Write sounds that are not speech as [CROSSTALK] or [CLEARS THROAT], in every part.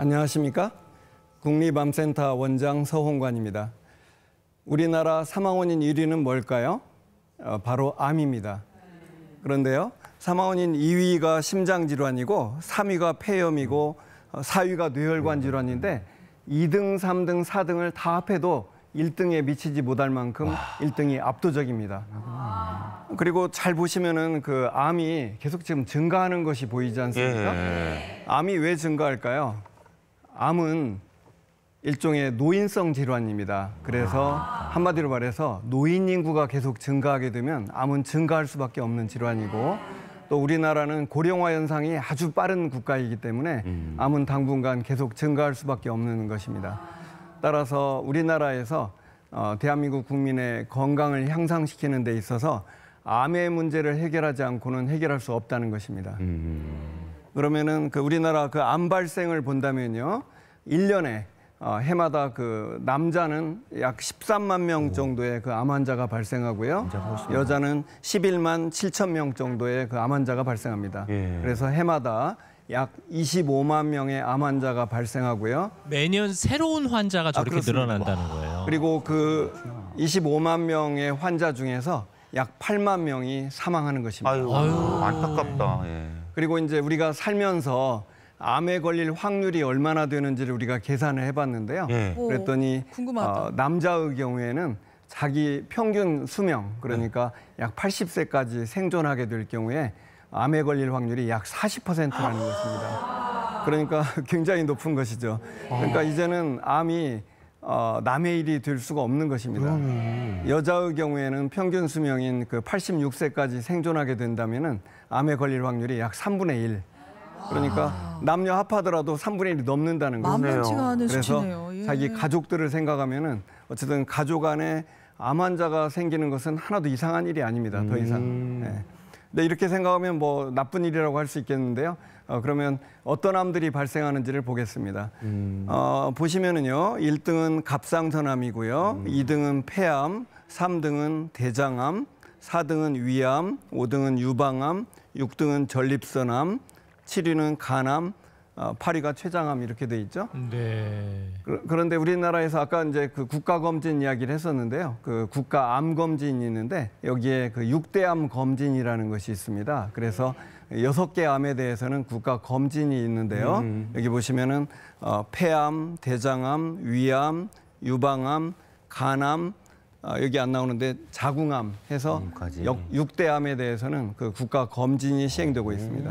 안녕하십니까? 국립암센터 원장 서홍관입니다. 우리나라 사망 원인 1위는 뭘까요? 어, 바로 암입니다. 그런데요, 사망 원인 2위가 심장 질환이고 3위가 폐염이고 어, 4위가 뇌혈관 질환인데 2등, 3등, 4등을 다 합해도 1등에 미치지 못할 만큼 1등이 압도적입니다. 그리고 잘 보시면은 그 암이 계속 지금 증가하는 것이 보이지 않습니까? 예. 암이 왜 증가할까요? 암은 일종의 노인성 질환입니다. 그래서 한마디로 말해서 노인 인구가 계속 증가하게 되면 암은 증가할 수밖에 없는 질환이고 또 우리나라는 고령화 현상이 아주 빠른 국가이기 때문에 암은 당분간 계속 증가할 수밖에 없는 것입니다. 따라서 우리나라에서 어, 대한민국 국민의 건강을 향상시키는 데 있어서 암의 문제를 해결하지 않고는 해결할 수 없다는 것입니다. 그러면은 그 우리나라 그 암 발생을 본다면요. 일년에 어, 해마다 그 남자는 약 13만 명 정도의 그 암 환자가 발생하고요. 여자는 11만 7천 명 정도의 그 암 환자가 발생합니다. 예. 그래서 해마다 약 25만 명의 암 환자가 발생하고요. 매년 새로운 환자가 저렇게 그렇습니다. 늘어난다는 거예요. 그리고 그 25만 명의 환자 중에서 약 8만 명이 사망하는 것입니다. 아유, 안타깝다. 예. 그리고 이제 우리가 살면서 암에 걸릴 확률이 얼마나 되는지를 우리가 계산을 해봤는데요. 예. 오, 그랬더니 궁금하다. 어, 남자의 경우에는 자기 평균 수명 그러니까 약 80세까지 생존하게 될 경우에 암에 걸릴 확률이 약 40%라는 것입니다. 그러니까 [LAUGHS] 굉장히 높은 것이죠. 그러니까 이제는 암이 어, 남의 일이 될 수가 없는 것입니다. 여자의 경우에는 평균 수명인 그 86세까지 생존하게 된다면 은 암에 걸릴 확률이 약 3분의 1. 그러니까 남녀 합하더라도 3분의 1이 넘는다는 거죠. 만만치가 않은 그래서 수치네요. 예. 자기 가족들을 생각하면은 어쨌든 가족 안에 암 환자가 생기는 것은 하나도 이상한 일이 아닙니다. 더 이상. 네. 근데 이렇게 생각하면 뭐 나쁜 일이라고 할 수 있겠는데요. 어, 그러면 어떤 암들이 발생하는지를 보겠습니다. 어, 보시면은요, 1등은 갑상선암이고요, 2등은 폐암, 3등은 대장암, 4등은 위암, 5등은 유방암, 6등은 전립선암, 7위는 간암, 어, 8위가 췌장암 이렇게 돼 있죠. 네. 그- 그런데 우리나라에서 아까 이제 그 국가 검진 이야기를 했었는데요. 그 국가 암 검진이 있는데 여기에 그 6대암 검진이라는 것이 있습니다. 그래서 여섯 개 암에 대해서는 국가 검진이 있는데요. 여기 보시면은 어, 폐암, 대장암, 위암, 유방암, 간암 어, 여기 안 나오는데 자궁암 해서. 역 6대 암에 대해서는 그 국가 검진이 시행되고 있습니다.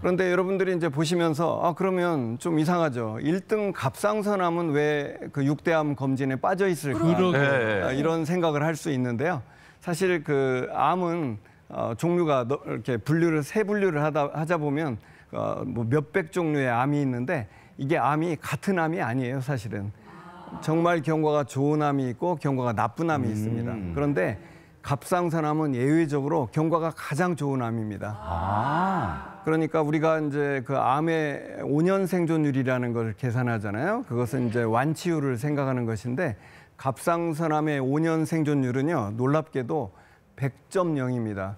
그런데 여러분들이 이제 보시면서 아 그러면 좀 이상하죠. 1등 갑상선암은 왜 그 6대암 검진에 빠져 있을까? 그러게. 예. 아, 이런 생각을 할 수 있는데요. 사실 그 암은 어, 종류가 너- 이렇게 분류를 세 분류를 하다 하자 보면 어, 뭐 몇백 종류의 암이 있는데 이게 암이 같은 암이 아니에요, 사실은. 정말 경과가 좋은 암이 있고 경과가 나쁜 암이 있습니다. 그런데 갑상선암은 예외적으로 경과가 가장 좋은 암입니다. 아. 그러니까 우리가 이제 그 암의 5년 생존율이라는 걸 계산하잖아요. 그것은 이제 완치율을 생각하는 것인데 갑상선암의 5년 생존율은요. 놀랍게도 100점 0입니다.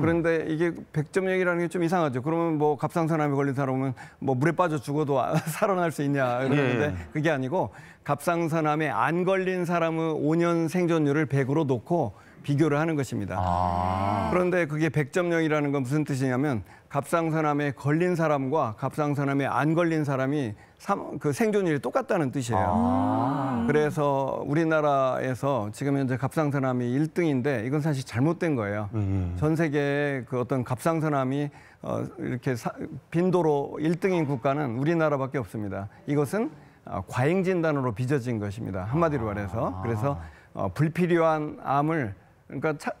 그런데 이게 100점 0이라는 게 좀 이상하죠. 그러면 뭐 갑상선암에 걸린 사람은 뭐 물에 빠져 죽어도 아- [LAUGHS] 살아날 수 있냐 그러는데 예. 그게 아니고 갑상선암에 안 걸린 사람의 5년 생존율을 100으로 놓고 비교를 하는 것입니다. 아. 그런데 그게 100점 0이라는 건 무슨 뜻이냐면 갑상선암에 걸린 사람과 갑상선암에 안 걸린 사람이 삼- 그 생존율이 똑같다는 뜻이에요. 그래서 우리나라에서 지금 현재 갑상선암이 1등인데 이건 사실 잘못된 거예요. 전 세계의 그 어떤 갑상선암이 어, 이렇게 사- 빈도로 1등인 국가는 우리나라밖에 없습니다. 이것은 어, 과잉 진단으로 빚어진 것입니다. 한마디로 말해서 그래서 어, 불필요한 암을 그러니까 차-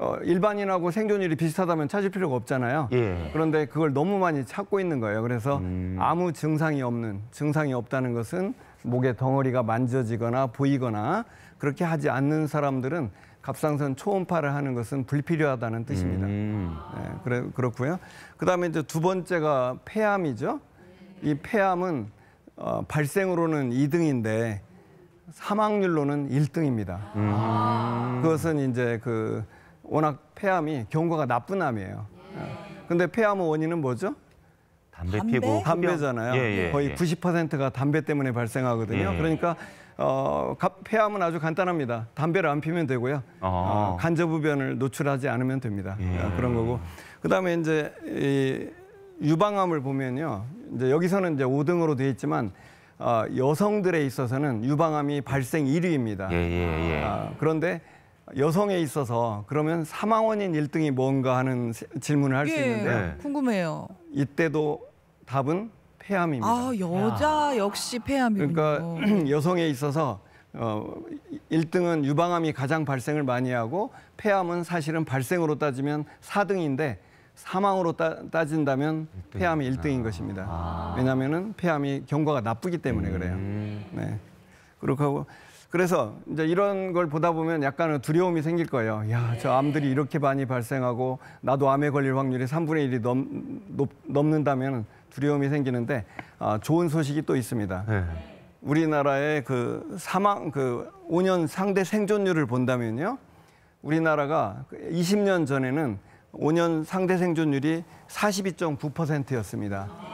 어, 일반인하고 생존율이 비슷하다면 찾을 필요가 없잖아요. 예. 그런데 그걸 너무 많이 찾고 있는 거예요. 그래서 음. 아무 증상이 없는 증상이 없다는 것은 목에 덩어리가 만져지거나 보이거나 그렇게 하지 않는 사람들은 갑상선 초음파를 하는 것은 불필요하다는 뜻입니다. 음. 네, 그래, 그렇고요. 그 다음에 이제 두 번째가 폐암이죠. 이 폐암은 어, 발생으로는 2등인데 사망률로는 1등입니다. 그것은 이제 그 워낙 폐암이 경과가 나쁜 암이에요. 어, 근데 폐암의 원인은 뭐죠? 담배, 담배? 피고 담배잖아요. 예, 예, 거의 예. 90%가 담배 때문에 발생하거든요. 예. 그러니까 어, 가- 폐암은 아주 간단합니다. 담배를 안 피면 되고요. 아. 어, 간접흡연을 노출하지 않으면 됩니다. 예. 어, 그런 거고. 그다음에 이제 이 유방암을 보면요. 이제 여기서는 이제 5등으로 되어 있지만 어, 여성들에 있어서는 유방암이 발생 1위입니다. 예, 예, 예. 아, 그런데 여성에 있어서 그러면 사망 원인 1등이 뭔가 하는 세- 질문을 할수 예, 있는데 네. 궁금해요. 이때도 답은 폐암입니다. 아 여자 역시 폐암이군요. 그러니까 [CLEARS THROAT] 여성에 있어서 어, 1등은 유방암이 가장 발생을 많이 하고 폐암은 사실은 발생으로 따지면 4등인데 사망으로 따, 진다면 폐암이 1등인 것입니다. 왜냐하면 폐암이 경과가 나쁘기 때문에 그래요. 네. 그렇게 하고 그래서 이제 이런 걸 보다 보면 약간은 두려움이 생길 거예요. 야, 저 암들이 이렇게 많이 발생하고 나도 암에 걸릴 확률이 3분의 1이 넘, 높, 넘는다면 두려움이 생기는데 아, 좋은 소식이 또 있습니다. 네. 우리나라의 그 사망 그 5년 상대 생존율을 본다면요. 우리나라가 20년 전에는 5년 상대 생존율이 42.9%였습니다.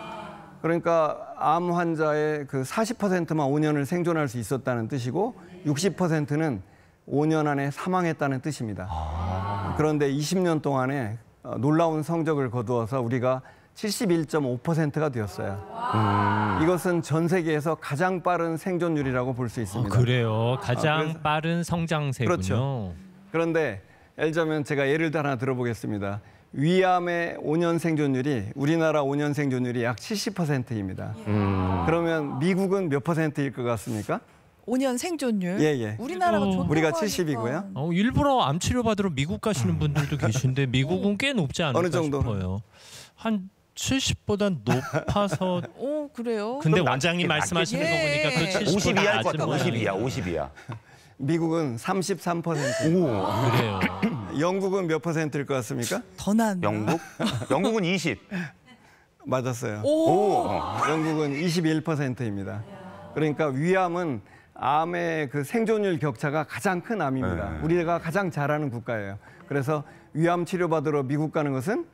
그러니까 암 환자의 그 40%만 5년을 생존할 수 있었다는 뜻이고 60%는 5년 안에 사망했다는 뜻입니다. 그런데 20년 동안에 어, 놀라운 성적을 거두어서 우리가 71.5%가 되었어요. 이것은 전 세계에서 가장 빠른 생존율이라고 볼수 어, 있습니다. 그래요. 가장 그래서- 빠른 성장세군요. 그렇죠. 그런데 예를 들면 제가 예를 들어 하나 들어보겠습니다. 위암의 5년 생존율이 우리나라 5년 생존율이 약 70%입니다. 음. 그러면 미국은 몇 퍼센트일 것 같습니까? 5년 생존율. 예, 예. 우리나라가 어. 우리가 하니까. 70이고요. 어, 일부러 암 치료 받으러 미국 가시는 분들도 계신데 미국은 꽤 높지 않을까 어느 정도? 싶어요. 한 70보단 높아서 오 [LAUGHS] 그래요. 근데 원장님 낮- 말씀하시는 거 예. 보니까 그 70보다 52할 것 같다. 낮은 52야, 모양이에요. 52야. 미국은 33%. 그래요. [CLEARS THROAT] 영국은 몇 퍼센트일 것 같습니까? 더 난. 영국? 영국은 20. [LAUGHS] 맞았어요. 오. 영국은 21%입니다. 그러니까 위암은 암의 그 생존율 격차가 가장 큰 암입니다. 네. 우리가 가장 잘하는 국가예요. 그래서 위암 치료 받으러 미국 가는 것은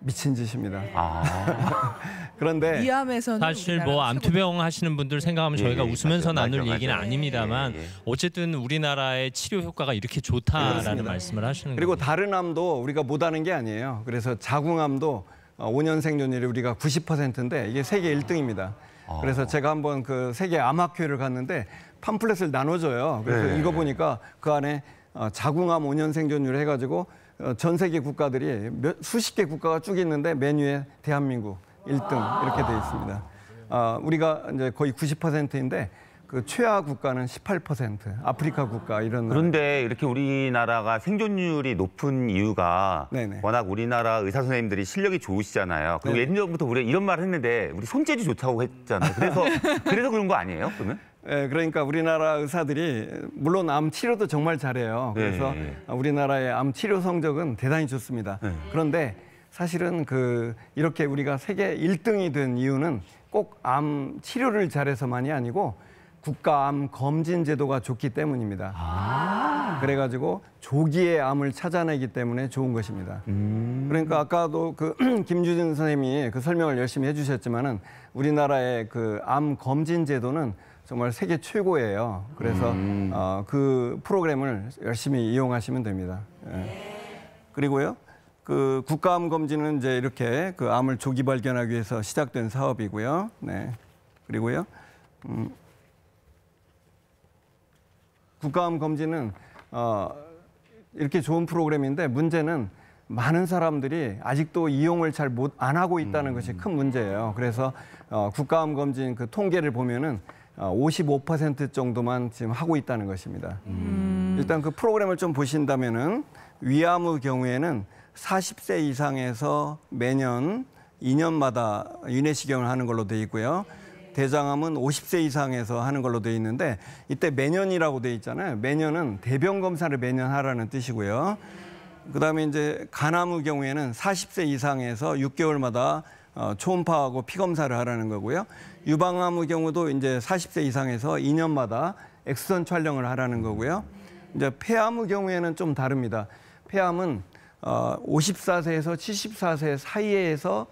미친 짓입니다. 아. [LAUGHS] 그런데 위암에서는 사실 뭐. 암투병 하시는 분들 생각하면 예, 저희가 예, 웃으면서 맞아요, 나눌 맞아요, 얘기는 맞아요. 아닙니다만 예, 예. 어쨌든 우리나라의 치료 효과가 이렇게 좋다라는 그렇습니다. 말씀을 하시는 그리고 거예요. 다른 암도 우리가 못하는 게 아니에요. 그래서 자궁암도 5년 생존율이 우리가 90%인데 이게 세계 1등입니다. 그래서 제가 한번 그 세계 암학회를 갔는데 팜플렛을 나눠줘요. 그래서 네. 이거 보니까 그 안에 어, 자궁암 5년 생존율 해가지고 어, 전 세계 국가들이 몇, 수십 개 국가가 쭉 있는데 메뉴에 대한민국 1등 이렇게 돼 있습니다. 아, 우리가 이제 거의 90%인데 그 최하 국가는 18% 아프리카 국가 이런. 그런데 이렇게 우리나라가 생존율이 높은 이유가 네네. 워낙 우리나라 의사 선생님들이 실력이 좋으시잖아요. 그리고 네. 예전부터 우리가 이런 말을 했는데 우리 손재주 좋다고 했잖아요. 그래서 [LAUGHS] 그래서 그런 거 아니에요? 그러면? 예, 그러니까 우리나라 의사들이 물론 암 치료도 정말 잘해요. 그래서 네. 우리나라의 암 치료 성적은 대단히 좋습니다. 네. 그런데 사실은 그 이렇게 우리가 세계 1등이 된 이유는 꼭 암 치료를 잘해서만이 아니고 국가 암 검진 제도가 좋기 때문입니다. 아. 그래가지고 조기에 암을 찾아내기 때문에 좋은 것입니다. 음. 그러니까 아까도 그 [CLEARS THROAT] 김주진 선생님이 그 설명을 열심히 해주셨지만은 우리나라의 그 암 검진 제도는 정말 세계 최고예요. 그래서 음. 어, 그 프로그램을 열심히 이용하시면 됩니다. 예. 그리고요. 그 국가암 검진은 이제 이렇게 그 암을 조기 발견하기 위해서 시작된 사업이고요. 네. 그리고요. 음, 국가암 검진은 어, 이렇게 좋은 프로그램인데 문제는 많은 사람들이 아직도 이용을 잘 못 안 하고 있다는 것이 큰 문제예요. 그래서 어, 국가암 검진 그 통계를 보면은 어, 55% 정도만 지금 하고 있다는 것입니다. 일단 그 프로그램을 좀 보신다면은 위암의 경우에는 40세 이상에서 매년 2년마다 윤회시경을 하는 걸로 돼 있고요. 대장암은 50세 이상에서 하는 걸로 돼 있는데 이때 매년이라고 돼 있잖아요. 매년은 대변 검사를 매년 하라는 뜻이고요. 그다음에 이제 간암의 경우에는 40세 이상에서 6개월마다 어, 초음파하고 피 검사를 하라는 거고요. 유방암의 경우도 이제 40세 이상에서 2년마다 엑스선 촬영을 하라는 거고요. 이제 폐암의 경우에는 좀 다릅니다. 폐암은 어, 54세에서 74세 사이에서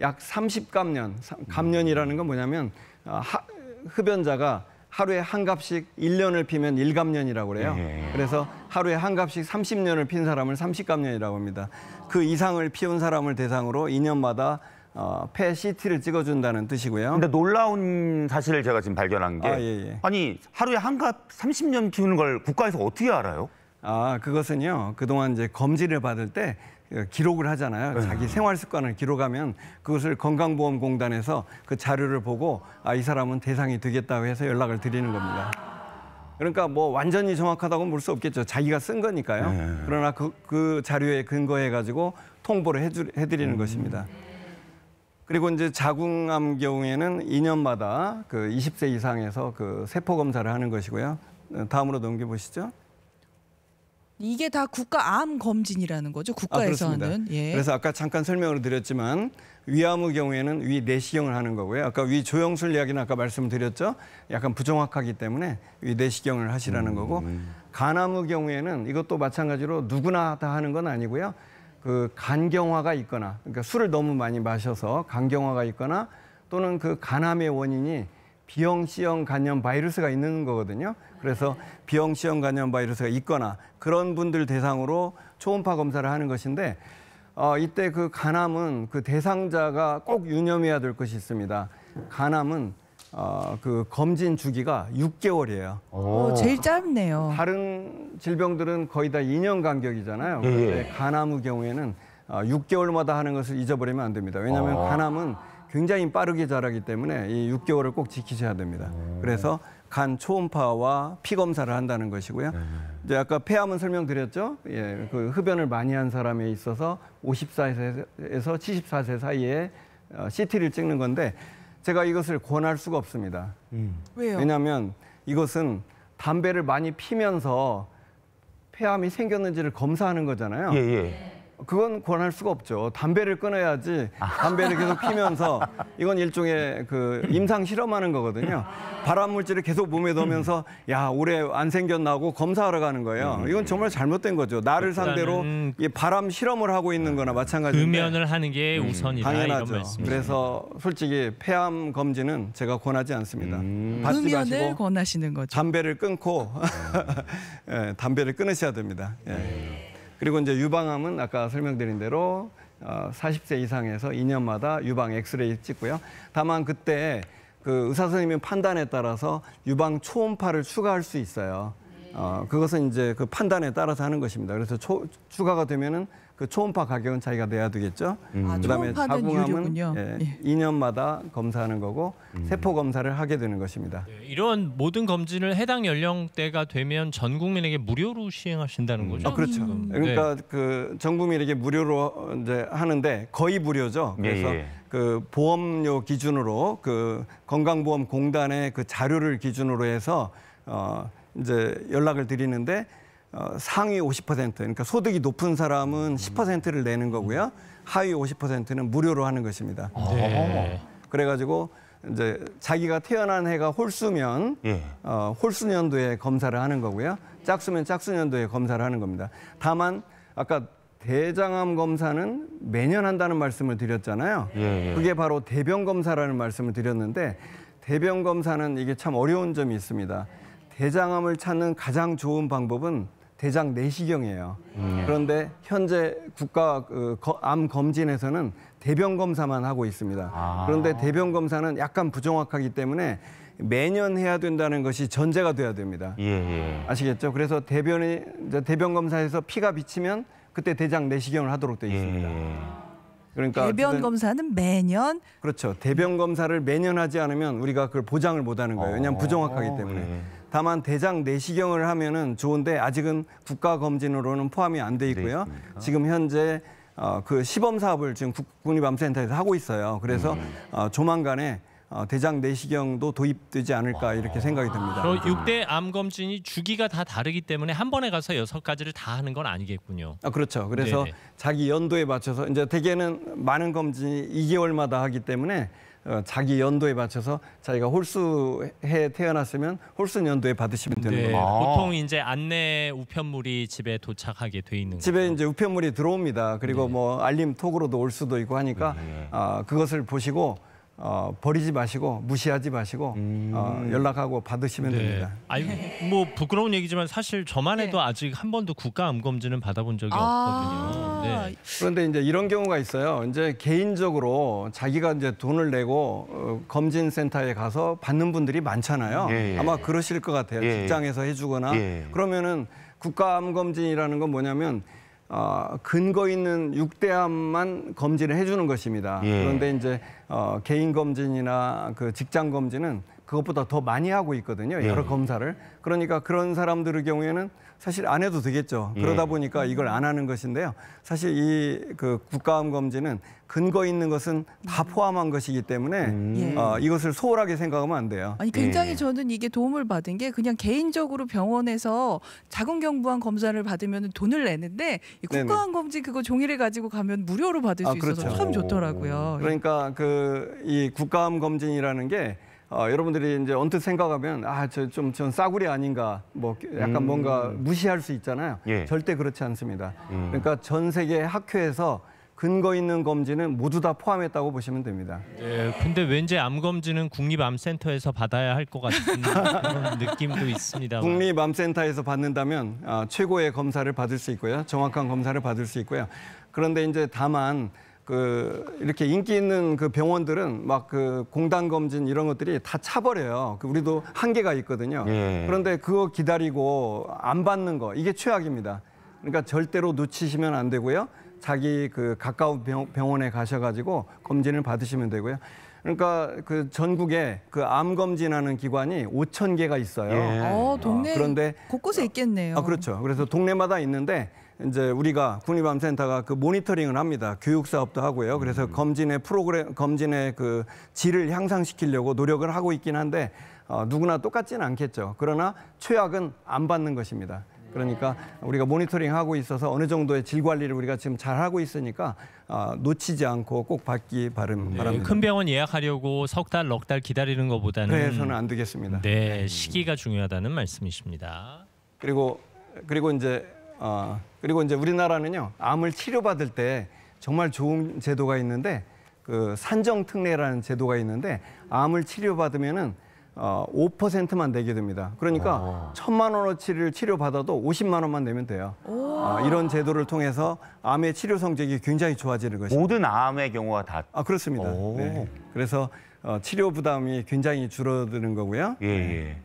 약 30감년, 감년이라는 건 뭐냐면 아, 하, 흡연자가 하루에 한 갑씩 1년을 피면 1감년이라고 그래요. 예. 그래서 하루에 한 갑씩 30년을 핀 사람을 30감년이라고 합니다. 그 이상을 피운 사람을 대상으로 2년마다 어, 폐 CT를 찍어준다는 뜻이고요. 근데 놀라운 사실을 제가 지금 발견한 게 아, 예, 예. 아니 하루에 한갑 30년 키우는 걸 국가에서 어떻게 알아요? 아, 그것은요. 그동안 이제 검진을 받을 때 어, 기록을 하잖아요. 자기 생활 습관을 기록하면 그것을 건강보험공단에서 그 자료를 보고 아, 이 사람은 대상이 되겠다고 해서 연락을 드리는 겁니다. 그러니까 뭐 완전히 정확하다고 볼수 없겠죠. 자기가 쓴 거니까요. 그러나 그, 그 자료에 근거해 가지고 통보를 해주, 해드리는 것입니다. 그리고 이제 자궁암 경우에는 2년마다 그 20세 이상에서 그 세포 검사를 하는 것이고요. 어, 다음으로 넘겨 보시죠. 이게 다 국가 암 검진이라는 거죠. 국가에서 하는. 예. 아, 그래서 아까 잠깐 설명을 드렸지만 위암의 경우에는 위 내시경을 하는 거고요. 아까 위 조영술 이야기는 아까 말씀드렸죠. 약간 부정확하기 때문에 위 내시경을 하시라는 거고 간암의 경우에는 이것도 마찬가지로 누구나 다 하는 건 아니고요. 그 간경화가 있거나 그러니까 술을 너무 많이 마셔서 간경화가 있거나 또는 그 간암의 원인이 B형, C형 간염 바이러스가 있는 거거든요. 그래서 B형, C형 간염 바이러스가 있거나 그런 분들 대상으로 초음파 검사를 하는 것인데 어, 이때 그 간암은 그 대상자가 꼭 유념해야 될 것이 있습니다. 간암은 어, 그 검진 주기가 6개월이에요. 어, 제일 짧네요. 다른 질병들은 거의 다 2년 간격이잖아요. 예, 그런데 간암의 경우에는 어, 6개월마다 하는 것을 잊어버리면 안 됩니다. 왜냐하면 아. 간암은 굉장히 빠르게 자라기 때문에 이 6개월을 꼭 지키셔야 됩니다. 그래서 간 초음파와 피 검사를 한다는 것이고요. 이제 아까 폐암은 설명드렸죠. 예, 그 흡연을 많이 한 사람에 있어서 54세에서 74세 사이에 어, CT를 찍는 건데 제가 이것을 권할 수가 없습니다. 왜요? 왜냐하면 이것은 담배를 많이 피면서 폐암이 생겼는지를 검사하는 거잖아요. 예, 예. 그건 권할 수가 없죠. 담배를 끊어야지 담배를 계속 피면서 이건 일종의 그 임상 실험하는 거거든요. 발암 물질을 계속 몸에 넣으면서 야 올해 안 생겼나고 검사하러 가는 거예요. 이건 정말 잘못된 거죠. 나를 상대로 일단은 이 발암 실험을 하고 있는 거나 마찬가지인데 금연을 하는 게 우선이다 이런 당연하죠. 말씀. 그래서 솔직히 폐암 검진은 제가 권하지 않습니다. 받지 금연을 마시고 권하시는 거죠. 담배를 끊고 [LAUGHS] 예, 담배를 끊으셔야 됩니다. 예. 그리고 이제 유방암은 아까 설명드린 대로 어, 40세 이상에서 2년마다 유방 엑스레이 찍고요. 다만 그때 그 의사 선생님의 판단에 따라서 유방 초음파를 추가할 수 있어요. 어, 그것은 이제 그 판단에 따라서 하는 것입니다. 그래서 초, 추가가 되면은 그 초음파 가격은 자기가 내야 되겠죠. 아, 그다음에 자궁암은. 예, 예. 2년마다 검사하는 거고 세포 검사를 하게 되는 것입니다. 네, 이런 모든 검진을 해당 연령대가 되면 전 국민에게 무료로 시행하신다는 거죠? 아, 그렇죠. 지금. 그러니까 네. 그 전 국민에게 무료로 이제 하는데 거의 무료죠. 그래서 예, 예. 그 보험료 기준으로 그 건강보험공단의 그 자료를 기준으로 해서 어 이제 연락을 드리는데 어 상위 50% 그러니까 소득이 높은 사람은 10%를 내는 거고요. 하위 50%는 무료로 하는 것입니다. 네. 그래가지고 이제 자기가 태어난 해가 홀수면 예. 어, 홀수년도에 검사를 하는 거고요. 짝수면 짝수년도에 검사를 하는 겁니다. 다만 아까 대장암 검사는 매년 한다는 말씀을 드렸잖아요. 예, 예. 그게 바로 대변 검사라는 말씀을 드렸는데 대변 검사는 이게 참 어려운 점이 있습니다. 대장암을 찾는 가장 좋은 방법은 대장 내시경이에요. 그런데 현재 국가 그 거- 암 검진에서는 대변 검사만 하고 있습니다. 그런데 대변 검사는 약간 부정확하기 때문에 매년 해야 된다는 것이 전제가 돼야 됩니다. 예, 예. 아시겠죠? 그래서 대변이 이제 대변 검사에서 피가 비치면 그때 대장 내시경을 하도록 되어 있습니다. 예. 그러니까 대변 어쨌든 검사는 매년 그렇죠. 대변 검사를 매년 하지 않으면 우리가 그걸 보장을 못 하는 거예요. 왜냐하면 부정확하기 때문에. 예. 다만 대장 내시경을 하면은 좋은데 아직은 국가 검진으로는 포함이 안 돼 있고요. 지금 현재 어, 그 시범 사업을 지금 국- 국립암센터에서 하고 있어요. 그래서 어, 조만간에 어, 대장 내시경도 도입되지 않을까 이렇게 생각이 듭니다. 저 6대 암 검진이 주기가 다 다르기 때문에 한 번에 가서 여섯 가지를 다 하는 건 아니겠군요. 아, 그렇죠. 그래서 네네. 자기 연도에 맞춰서 이제 대개는 많은 검진이 2개월마다 하기 때문에 어, 자기 연도에 맞춰서 자기가 홀수해 태어났으면 홀수 연도에 받으시면 되는 네. 아. 보통 이제 안내 우편물이 집에 도착하게 돼 있는 집에 거죠. 이제 우편물이 들어옵니다. 그리고 뭐 알림 톡으로도 올 수도 있고 하니까 네. 아, 그것을 보시고 어, 버리지 마시고 무시하지 마시고 어, 연락하고 받으시면 됩니다. 네. 아니 뭐 부끄러운 얘기지만 사실 저만 해도 아직 한 번도 국가 암 검진은 받아본 적이 없거든요. 네. 그런데 이제 이런 경우가 있어요. 이제 개인적으로 자기가 이제 돈을 내고 어, 검진 센터에 가서 받는 분들이 많잖아요. 예, 예. 아마 그러실 것 같아요. 예. 직장에서 해주거나 예. 그러면은 국가 암 검진이라는 건 뭐냐면 어, 근거 있는 육대암만 검진을 해주는 것입니다. 예. 그런데 이제 어, 개인 검진이나 그 직장 검진은 그것보다 더 많이 하고 있거든요. 예. 여러 검사를. 그러니까 그런 사람들의 경우에는 사실 안 해도 되겠죠. 예. 그러다 보니까 이걸 안 하는 것인데요. 사실 이 그 국가암 검진은 근거 있는 것은 다 포함한 것이기 때문에 예. 어, 이것을 소홀하게 생각하면 안 돼요. 아니 굉장히 예. 저는 이게 도움을 받은 게 그냥 개인적으로 병원에서 자궁경부암 검사를 받으면 돈을 내는데. 국가암 검진 그거 종이를 가지고 가면 무료로 받을 수 아, 있어서 그렇죠. 참 좋더라고요. 그러니까 그 이 국가암 검진이라는 게 어, 여러분들이 이제 언뜻 생각하면 아 저 좀 전 싸구려 아닌가 뭐 약간 음. 뭔가 무시할 수 있잖아요. 예. 절대 그렇지 않습니다. 음. 그러니까 전 세계 학회에서 근거 있는 검진은 모두 다 포함했다고 보시면 됩니다. 네, 근데 왠지 암 검진은 국립암센터에서 받아야 할 것 같은 그런 [LAUGHS] 느낌도 있습니다. 국립암센터에서 받는다면 아, 최고의 검사를 받을 수 있고요. 정확한 검사를 받을 수 있고요. 그런데 이제 다만 그 이렇게 인기 있는 그 병원들은 막 그 공단 검진 이런 것들이 다 차버려요. 그 우리도 한계가 있거든요. 예. 그런데 그거 기다리고 안 받는 거 이게 최악입니다. 그러니까 절대로 놓치시면 안 되고요. 자기 그 가까운 병- 병원에 가셔가지고 검진을 받으시면 되고요. 그러니까 그 전국에 그 암 검진하는 기관이 5천 개가 있어요. 예. 어 동네 어, 그런데 곳곳에 있겠네요. 아 그렇죠. 그래서 동네마다 있는데 이제 우리가 국립암센터가 그 모니터링을 합니다. 교육 사업도 하고요. 그래서 검진의 프로그램 검진의 그 질을 향상시키려고 노력을 하고 있긴 한데 어, 누구나 똑같지는 않겠죠. 그러나 최악은 안 받는 것입니다. 그러니까 우리가 모니터링 하고 있어서 어느 정도의 질 관리를 우리가 지금 잘 하고 있으니까 아, 놓치지 않고 꼭 받기 바람, 네, 바랍니다. 큰 병원 예약하려고 석 달, 넉 달 기다리는 것보다는 그래서는 안 되겠습니다. 네, 시기가 중요하다는 말씀이십니다. 그리고 그리고 이제 어 그리고 이제 우리나라는요 암을 치료받을 때 정말 좋은 제도가 있는데 그 산정 특례라는 제도가 있는데 암을 치료받으면은 어 5%만 내게 됩니다. 그러니까 천만 원어치를 치료받아도 50만 원만 내면 돼요. 아, 이런 제도를 통해서 암의 치료 성적이 굉장히 좋아지는 것입니다. 모든 암의 경우가 다 아 그렇습니다. 오. 네. 그래서 어, 치료 부담이 굉장히 줄어드는 거고요. 예, 예.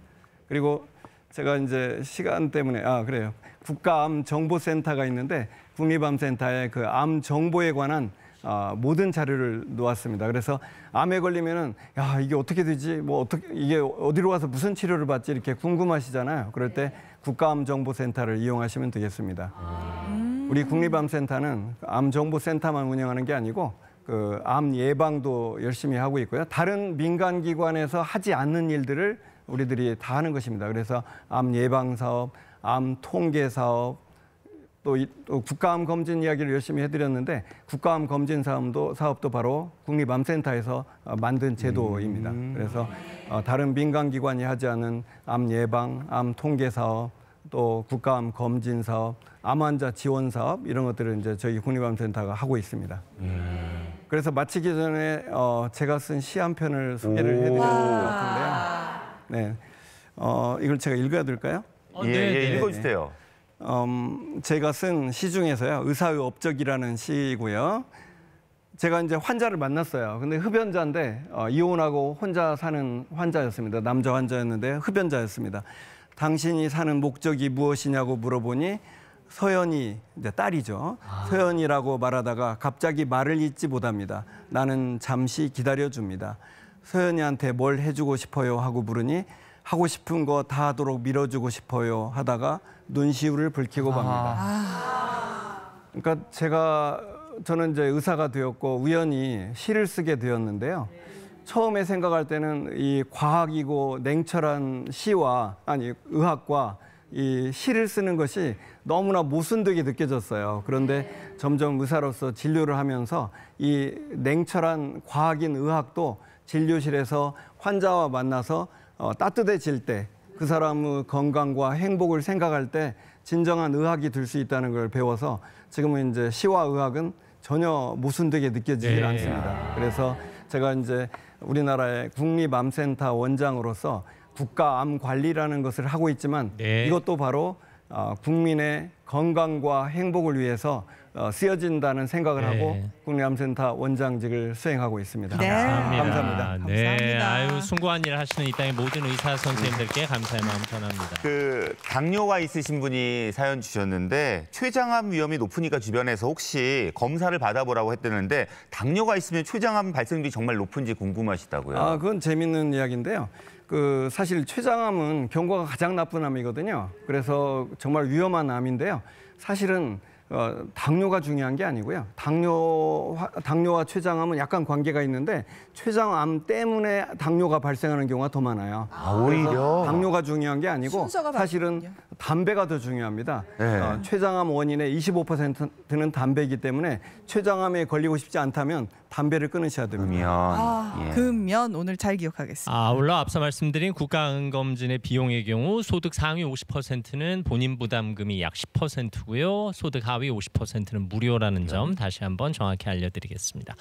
그리고 제가 이제 시간 때문에 아 그래요. 국가암 정보센터가 있는데 국립암센터에 그 암 정보에 관한 아, 모든 자료를 놓았습니다. 그래서 암에 걸리면은 야 이게 어떻게 되지? 뭐 어떻게 이게 어디로 가서 무슨 치료를 받지? 이렇게 궁금하시잖아요. 그럴 때 국가암 정보센터를 이용하시면 되겠습니다. 우리 국립암센터는 암 정보센터만 운영하는 게 아니고 그 암 예방도 열심히 하고 있고요. 다른 민간 기관에서 하지 않는 일들을 우리들이 다 하는 것입니다. 그래서 암 예방 사업, 암 통계 사업, 또, 이, 또 국가암 검진 이야기를 열심히 해드렸는데 국가암 검진 사업도 사업도 바로 국립암센터에서 어, 만든 제도입니다. 그래서 어, 다른 민간 기관이 하지 않은 암 예방, 암 통계 사업, 또 국가암 검진 사업, 암 환자 지원 사업 이런 것들을 이제 저희 국립암센터가 하고 있습니다. 그래서 마치기 전에 어, 제가 쓴 시 한 편을 소개를 오. 해드릴 것 같은데요. 네, 어, 이걸 제가 읽어야 될까요? 어, 예, 네, 예, 네. 읽어주세요. 음, 제가 쓴 시 중에서요. 의사의 업적이라는 시고요. 제가 이제 환자를 만났어요. 근데 흡연자인데 어, 이혼하고 혼자 사는 환자였습니다. 남자 환자였는데 흡연자였습니다. 당신이 사는 목적이 무엇이냐고 물어보니 서연이 이제 딸이죠. 서연이라고 말하다가 갑자기 말을 잇지 못합니다. 나는 잠시 기다려 줍니다. 서연이한테 뭘 해주고 싶어요 하고 물으니 하고 싶은 거 다 하도록 밀어주고 싶어요 하다가 눈시울을 붉히고 맙니다. 그러니까 제가 저는 이제 의사가 되었고 우연히 시를 쓰게 되었는데요. 처음에 생각할 때는 이 과학이고 냉철한 시와 아니 의학과 이 시를 쓰는 것이 너무나 모순되게 느껴졌어요. 그런데 점점 의사로서 진료를 하면서 이 냉철한 과학인 의학도 진료실에서 환자와 만나서 어, 따뜻해질 때 그 사람의 건강과 행복을 생각할 때 진정한 의학이 될 수 있다는 걸 배워서 지금은 이제 시와 의학은 전혀 모순되게 느껴지질 네. 않습니다. 그래서 제가 이제 우리나라의 국립암센터 원장으로서 국가암 관리라는 것을 하고 있지만 네. 이것도 바로 어, 국민의 건강과 행복을 위해서 어, 쓰여진다는 생각을 네. 하고 국립암센터 원장직을 수행하고 있습니다. 네. 감사합니다. 감사합니다. 네, 감사합니다. 아유 숭고한 일을 하시는 이 땅의 모든 의사 선생님들께 감사의 마음 전합니다. 그 당뇨가 있으신 분이 사연 주셨는데 췌장암 위험이 높으니까 주변에서 혹시 검사를 받아보라고 했다는데 당뇨가 있으면 췌장암 발생률이 정말 높은지 궁금하시다고요. 아, 그건 재밌는 이야기인데요. 그 사실 췌장암은 경과가 가장 나쁜 암이거든요. 그래서 정말 위험한 암인데요. 사실은 어, 당뇨가 중요한 게 아니고요. 당뇨 화- 당뇨와 췌장암은 약간 관계가 있는데 췌장암 때문에 당뇨가 발생하는 경우가 더 많아요. 아, 오히려 당뇨가 중요한 게 아니고 사실은 바뀌군요. 담배가 더 중요합니다. 네. 어, 췌장암 원인의 25%는 담배이기 때문에 췌장암에 걸리고 싶지 않다면 담배를 끊으셔야 됩니다. 그러면 아, 예. 금연 오늘 잘 기억하겠습니다. 아울러 앞서 말씀드린 국가암검진의 비용의 경우 소득 상위 50%는 본인 부담금이 약 10%고요. 소득 하위 50%는 무료라는 점 다시 한번 정확히 알려드리겠습니다.